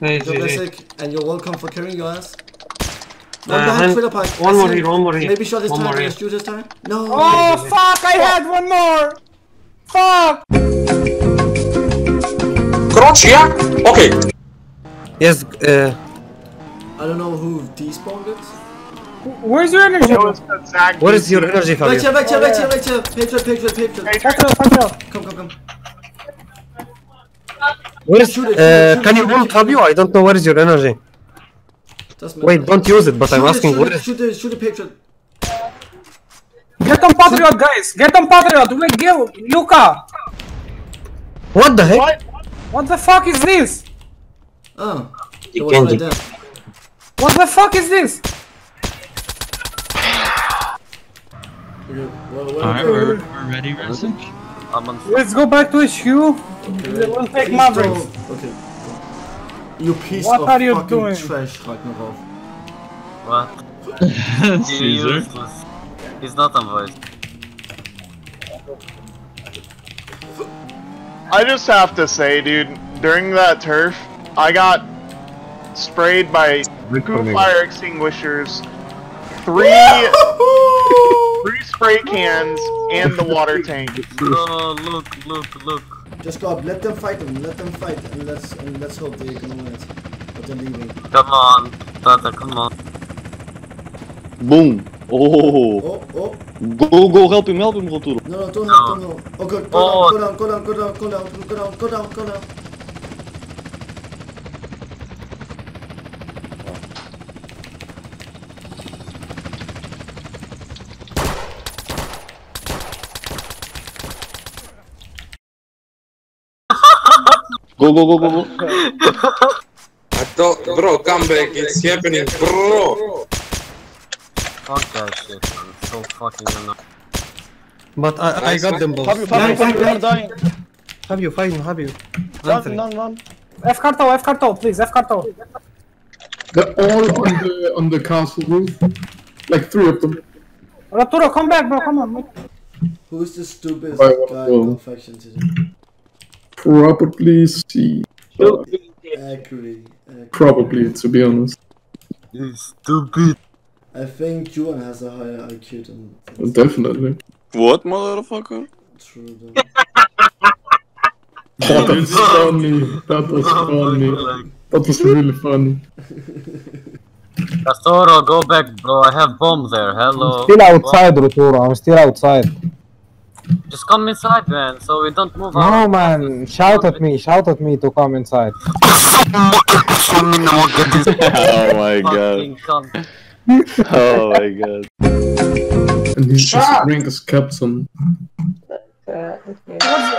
Hey, You're GG. basic, and you're welcome for carrying your ass. Uh, One behind hand- trailer park. one I more see here, him. one more here. Maybe shot his One time. more here. Let's shoot his time. No. Oh fuck! I had one more. Fuck! Короче, я... Окей. Yes, uh, I don't know who despawned it. Where's your energy? It was the Zag what is your energy, Right Fabio? here, right here, Oh, right yeah. here, right here. Patriot, Patriot, Patriot. Patriot, Patriot. Come, come, come. Where is, Shoot it, uh, can you shoot it, ult. Fabio? I don't know where is your energy. Wait, don't use it, but I'm Shoot it, asking shoot where it, is... Shoot the, shoot the Patriot. Get on Patriot, guys. Get on Patriot. Wait, Gil, Luca. What the heck? What? What the fuck is this? Oh. It You was can't right do- What the fuck is this? Okay, well, well, Alright, we're, we're ready, Resic. Let's go back to HQ. We'll take Please Mavericks. don't- Okay. You piece What of are you fucking doing? trash, Ragnarov. Caesar. He's not on voice. I just have to say, dude, during that turf, I got sprayed by two fire extinguishers, three three spray cans, and the water tank. Oh, look, look, look. Just go up. Let them fight them. Let them fight, and let's and let's hope they can win it. But they're leaving. Come on, Tata, come on. Boom. Oh. Oh, oh. Go, go, help him, help him, Roturo. No, no, don't help, don't help. Oh, good. Go Oh. down, go down, go down, go down, go down, go down, go down. Go, go, go, go, go. Go. I thought, bro, come back. It's happening, bro. Fuck that shit, man. It's so fucking annoying. But I, I got them both. Fabio, Fabio, Fabio, I'm dying. Fabio, fine, Fabio. Run, Answer. run, run. F carto, F carto, please, F carto. They're all on the on the castle roof. Like three of them. Arturo, come back, bro. Come on. Who's the stupidest guy in our faction today? Probably C. Accurate. accurate. Probably, to be honest. You stupid. I think Juan has a higher IQ than than Definitely. What, motherfucker? True. Though. Oh, that was oh funny. That was funny. That was really funny. Castoro, go back, bro. I have bomb there. Hello. Still outside, Roturo. I'm still outside. Just come inside, man, so we don't move No, out. man. Shout at me. Shout at me to come inside. Oh my god. Oh my god. And he's just rank as captain. What's,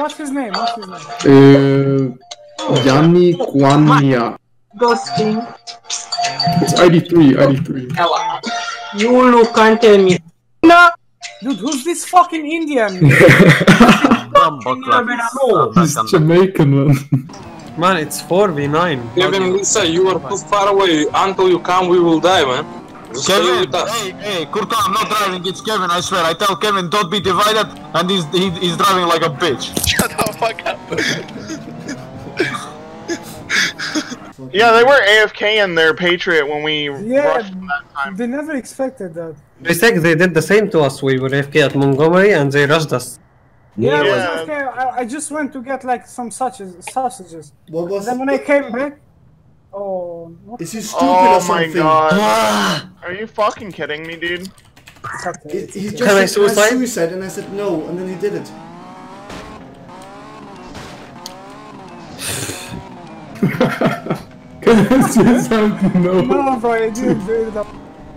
what's his name? What's his name? Uh, Yanni Kwanya. Ghosting. It's ID3, ID3. You look can't tell me. Dude, who's this fucking Indian? Dumb buckler. He's Jamaican, man. Man, it's 4v9. Kevin, Lisa, you are too far away. Until you come, we will die, man. Just stay Kevin, with us. hey, hey, Kurko, I'm not driving, it's Kevin, I swear. I tell Kevin, don't be divided, and he's, he, he's driving like a bitch. Shut the fuck up. yeah, they were AFK in their Patriot when we Yeah. rushed them that time. they never expected that. They said they did the same to us. We were AFK at Montgomery and they rushed us. Yeah, I, was Yeah. okay. I, I just went to get like some sausages. sausages. What was? Then when I came back, oh, what Is he stupid Oh or my god. Ah! Are you fucking kidding me, dude? He, he just Can I said, suicide? suicide, and I said no, and then he did it. Can I say something? No. No, bro, I didn't do it.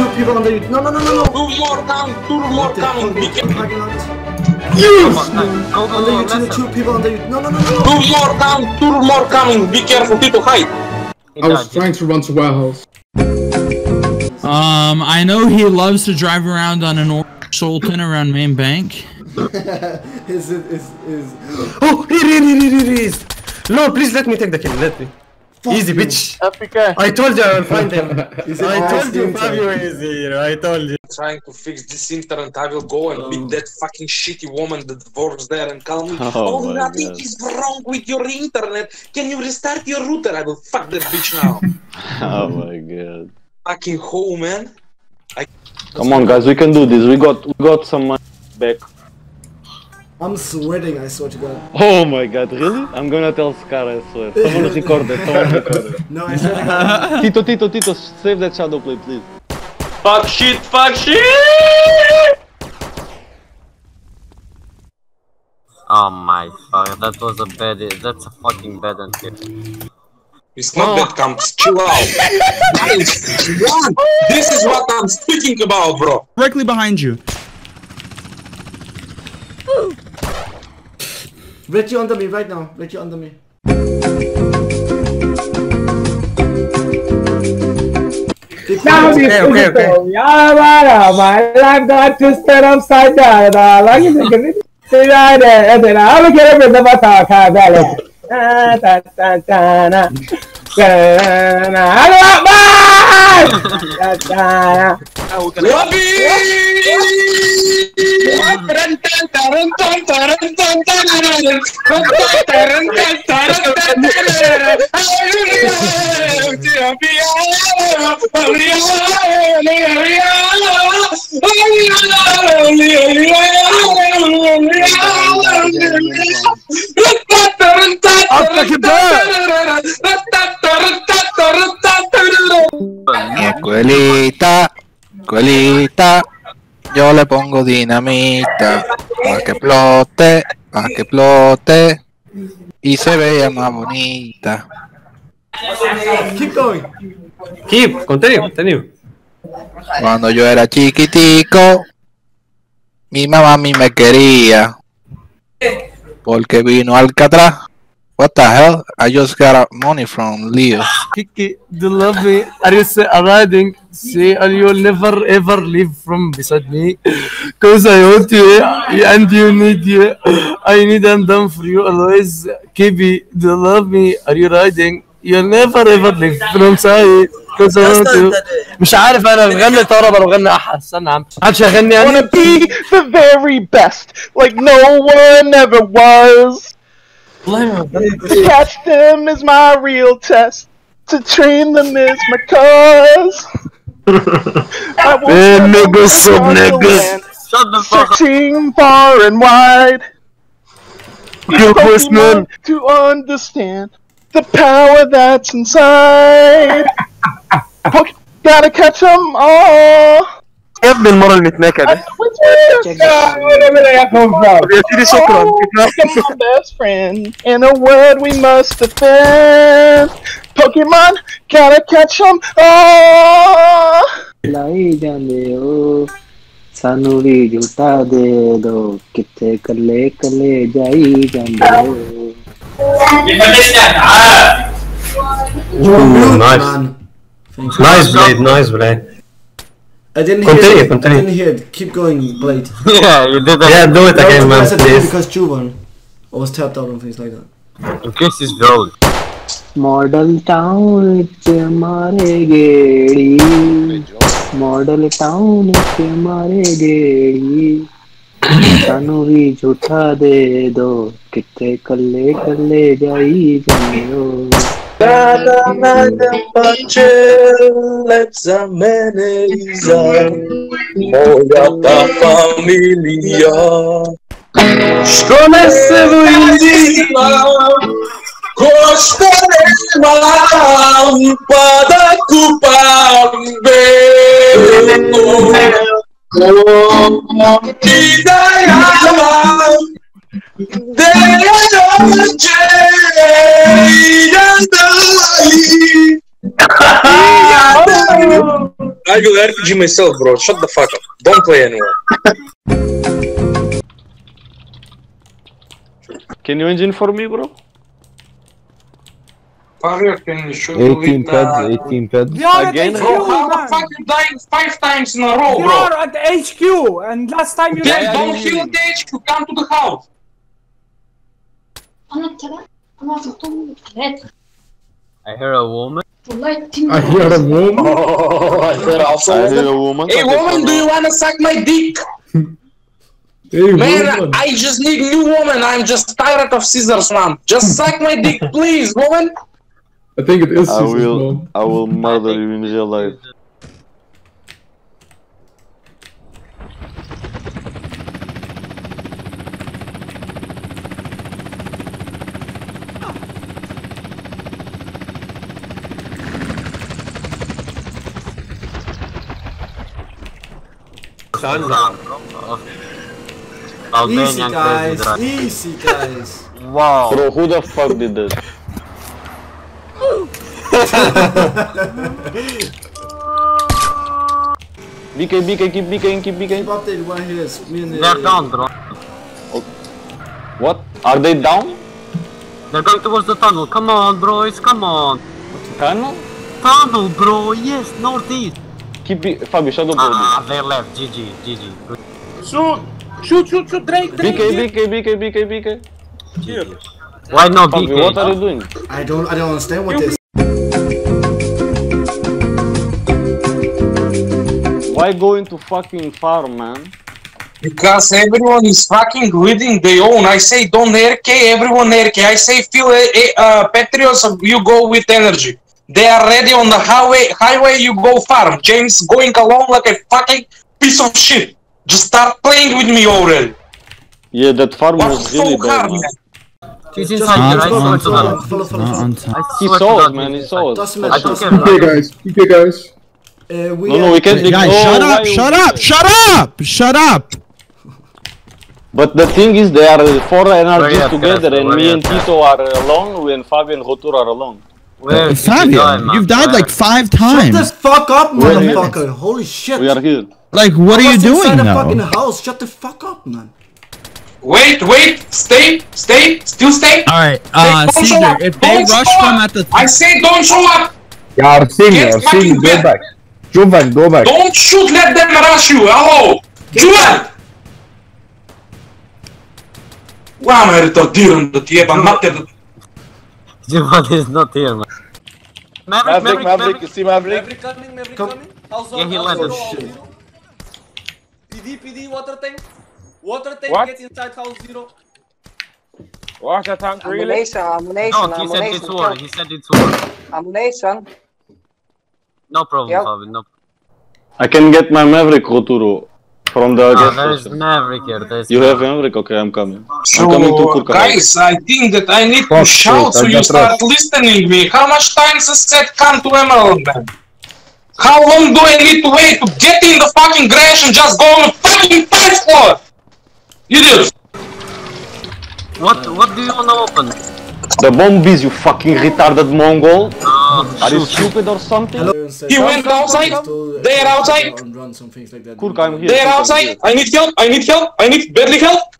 Under two, two people under you. No, no, no, no, no. Two more coming, two more The coming. Be careful. parking. Come on. Go, go, Under go, you, two, left two people under you. No, no, no, no, no. Two more coming, two more coming. Be careful, Tito, hide. I was trying to run to warehouse. Um, I know he loves to drive around on an orange Sultan around Main Bank. is it is is Oh, here is. No, please let me take the kill. Let me. Easy, bitch. FPK. I told you I will find him. I told you inside? Fabio is here. I told you. Trying to fix this internet, I will go and beat oh. that fucking shitty woman that works there and call me. Oh Oh, my nothing God. is wrong with your internet. Can you restart your router? I will fuck that bitch now. Oh my god. fucking hoe, man. I... Come on guys, we can do this. We got we got some money back. I'm sweating, I swear to God. Oh my god, really? I'm gonna tell Scar, I swear. Someone record it, someone record it. No, I swear to God. Tito, Tito, Tito, save that shadow play, please. Fuck shit, fuck shit! Oh my fuck, that was a bad, that's a fucking bad until. It's not that comes. Chill out. This is what I'm speaking about, bro. Directly behind you. Red, you under me right now. Red, you under me. Now this Okay, okay, okay. Yeah, man, my life got twisted upside down. I like it. Like it. See that? And then I'm gonna get da da. Mi escuelita, escuelita, yo le pongo dinamita para que explote, para que explote y se vea más bonita. Keep going. Keep, continue, continue. Cuando yo era chiquitico, mi mamá a mí me quería porque vino Alcatraz. What the hell? I just got money from Leo. Kiki, do you love me? Are you say, riding? Say, and you'll never ever leave from beside me. Cause I want you and you need you. I need and done for you always. Kibi, do you love me? Are you riding? You'll never ever leave from side. Cause I want you. مش عارف أنا بغني طرب ولا بغني احد استنى عم محدش هيغني يعني wanna be the very best, like no one ever was. To catch them is my real test. To train them is my cause. I will Eh, niggas, sub across the niggas. Shut the fuck up! Searching far and wide. You Pokemon to understand the power that's inside. Poke- gotta catch 'em all. يا ابن المره المتناكه ده Where did يا سيدي شكرا In a world we must defend Pokemon gotta catch them all 雷が目をサノリジュタデドキテカレカレジャイガンデオ Nice. Nice blade, nice blade. I didn't continue, hear. Continue. I didn't hear it. Keep going, Blade. yeah, you did that. Yeah, do it again, man. Please. Because Chu won, or was tapped out on things like that. In case he's gold. Model Town च मारे गेड़ी model town च मारे गेड़ी सानू भी झूठा दे दो कितने कल्ले कल्ले जाई जाओ ਹੋ Nada, pace, lepza meneiza, moja ta familia. Come se vuoi Costeremo pada kupambe. Idayama, regular RPG myself, bro. Shut the fuck up. Don't play anymore. Can you engine for me, bro? Warrior, can you shoot 18 pads, 18 pads. You are Again? at HQ, bro, how dying five times in a row, you bro? You are at HQ, and last time you... Then don't kill the HQ, come to the house! I hear a woman. I hear a woman. Oh, I hear also I hear a woman. Hey, woman, do you want to suck my dick? hey, Man, woman. I just need new woman. I'm just tired of scissors, man. Just suck my dick, please, woman. I think it is I will. I will murder you in real life. Easy guys, easy guys. Wow. Bro, who the fuck did that? BK, BK, keep BK, keep BK. Keep updated one here. It's me and. They're down, bro. Oh. What? Are they down? They're going towards the tunnel. Come on, boys. Come on. Tunnel? Tunnel, bro. Yes, northeast. Keep B Fabio, shadow bro. Ah, they left. GG, GG. Shoot! Shoot, shoot, shoot, Drake, Drake! BK, BK, BK, BK, BK. Here. Why no Fabio, BK? what are you doing? I don't. I don't understand what this. Why go into fucking farm, man? Because everyone is fucking leading their own. I say don't RK, everyone RK. I say feel uh, uh, Patriots, you go with energy. They are ready on the highway. Highway, you go farm. James going along like a fucking piece of shit. Just start playing with me already. Yeah, that farm What's was so really bad, hard, man. man? He's Just inside here. I follow, follow, follow, follow, follow. I He swear to saw us, God, man, he's he saw. Doesn't matter. don't Doesn't care. PK matter. guys, PK guys. Uh, we No, no, we can't. Guys, oh, shut up! Shut up! Shut up! Shut up! But the thing is, they are four NRGs together, and me and. Tito are alone, and Fabio and Rotur are alone. Where did you Fabio, die, man? you've died like Where? five Shut the times. fuck up, Where are you? motherfucker! Holy shit! We are here. Like, what are I you was doing inside the fucking now? house. Shut the fuck up, man. Wait, wait, stay, stay, still stay. Alright, uh, Don't Caesar, if they Don't rush show from at the I say don't show up. Yeah, Arsenio, Get Arsenio, fucking go back. back. Juvan, go back. Don't shoot, let them rush you. Hello, Juan. Oameni retardierende, die hebben matte. Juvan is not here, man. Maverick, Maverick, Maverick, you see Maverick? Maverick coming, Maverick Come. coming. House Yeah, he house landed. zero. PD, PD, water tank. Water tank, What? get inside house zero. Water tank, really? Ammunition, ammunition, No, he said it's ammunition. war. He said it's war. Ammunition. No problem, Yep. Fabio. No. I can get my Maverick, Roturo, from the Ah, gas there is. Maverick here. There is You have Maverick? Okay, I'm coming. So, I'm coming to Kurka. guys, I think that I need to Fuck, shout so you got start listening me. How much times I said come to Emerald Man? How long do I need to wait to get in the fucking crash and just go on the fucking fence floor? Idiots! What? What do you wanna open? The bombies, you fucking retarded Mongol. Uh, Are you stupid or something? Hello. He went outside. They are outside. And run some things like that. Kurka, I'm here. They're Kurka, I'm outside. I need help. I need help. I need badly help.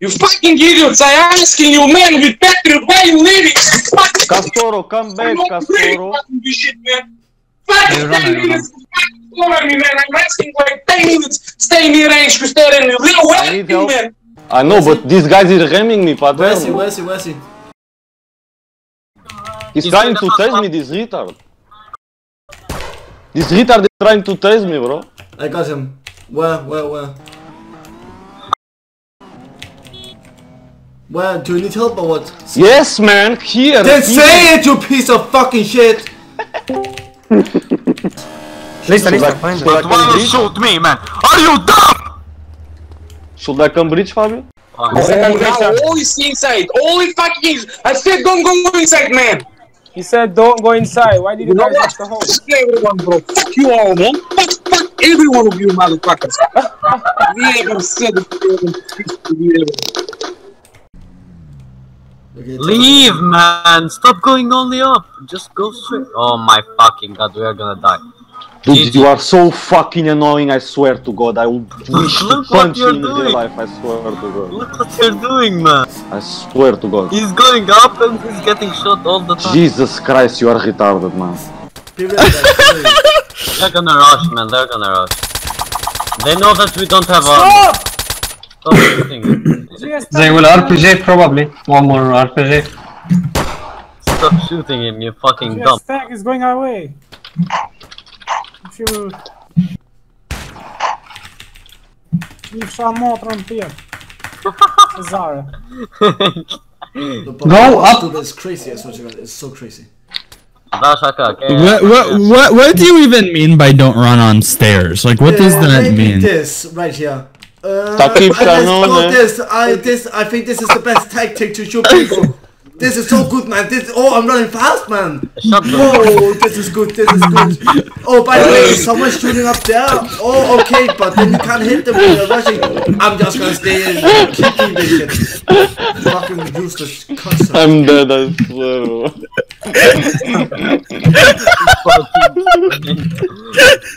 You fucking idiots! I am asking you, man, with Patriot, why you leaving? You fucking Castoro, come back, I'm Castoro. shit, man. Fucking You're 10 minutes to me, man. I'm asking like 10 minutes. Stay near range, to stay in the real I need man. I know, but this guy is ramming me, Where is he? Pater. Where is he? Where is he? He's He's trying to the tase me, this retard. This retard is trying to tase me, bro. I got him. Where? Where? Where? Where? Do you need help or what? Yes, man, here. Then here. say it, you piece of fucking shit! Listen, listen, find Should But why come you shoot me, man? Are you dumb? Should I come bridge, Fabio? Uh, oh, now all is inside. All is fucking I said don't go inside, man. He said don't go inside. Why did you You know guys what? watch the hole? Fuck everyone, bro. Fuck you all, man. Fuck, fuck every one of you motherfuckers. we ever said Leave, man. Stop going only up. Just go straight. Oh my fucking god, we are gonna die. Dude, you are so fucking annoying, I swear to god. I will wish to punch you you're in real life, I swear to god. Look what you're doing, man. I swear to god. He's going up and he's getting shot all the time. Jesus Christ, you are retarded, man. They're gonna rush, man. They're gonna rush. They know that we don't have armor. Stop shooting. They will RPG probably. One more RPG. Stop shooting him, you fucking Yes, dumb. stack is going our way. If you leave some more from here. Zara. Go up! It's crazy, I swear to god, it's so crazy. What, what, what, what do you even mean by don't run on stairs? Like, what does Uh, that maybe mean? This right here. Uh, Takip I just Shannon, this. I this. I think this is the best tactic to shoot people. This is so good, man. This. Oh, I'm running fast, man. Whoa, this is good. This is good. Oh, by the way, someone's shooting up there. Oh, okay, but then you can't hit them when you're rushing. I'm just gonna stay in, kicking this shit. Fucking useless cunt. I'm dead, I swear.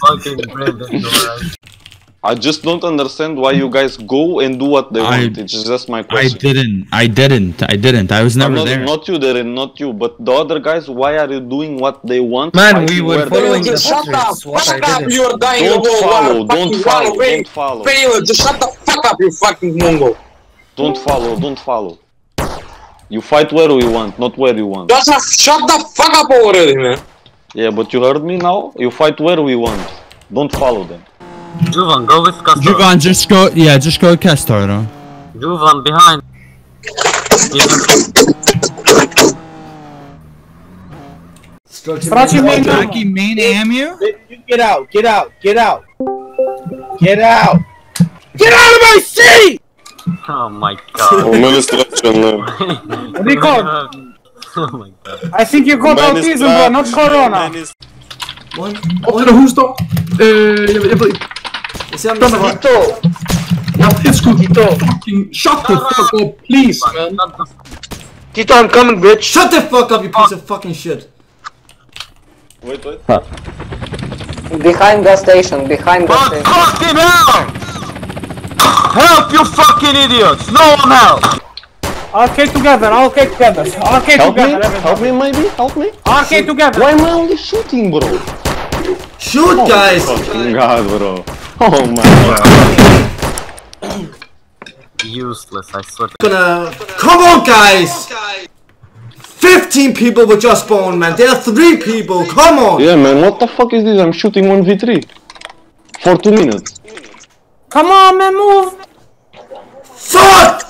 fucking Brandon, alright. I just don't understand why you guys go and do what they I- want. It's just my question. I didn't. I didn't. I didn't. I was never not, there. not you, Darren, not you, but the other guys. Why are you doing what they want? Man, we were where following want? the Shut up! What Shut I up! You're dying Don't of follow, don't follow, run don't follow. Fail! Just shut the fuck up, you fucking Mongo. Don't follow, don't follow. You fight where we want, not where you want. Just shut the fuck up already, man. Yeah, but you heard me now? You fight where we want. Don't follow them. Juvan, go with Castor. Juvan, just go. Yeah, just go Castoro. Juvan, behind. Straci main ammo. Jackie main ammo? Get out, get out, get out. Get out. Get out of my seat! Oh my god. Record. oh my god. I think you got Mine is autism, black. but not corona. One. Op till de hoedstok. Eh, je, je, je, Sam, Kom maar, Hito. Ja, het is goed, Hito. Fucking shut the fuck up, please, man. Tito, I'm coming, bitch. Shut the fuck up, you piece of fucking shit. Wait, wait. Behind gas station, behind gas oh, station. Fucking hell! Help, you fucking idiots! No one help! Arcade together, arcade together, arcade Help me, together. help me maybe, help me. Arcade together. Why am I only shooting, bro? Shoot, Oh guys. fucking god, bro. Oh my god. Useless, I swear. to Gonna. Come on, guys. 15 people were just spawned, man. There are 3 people. Come on. Yeah, man, what the fuck is this? I'm shooting 1v3. For 2 minutes. Come on, man, move. Fuck!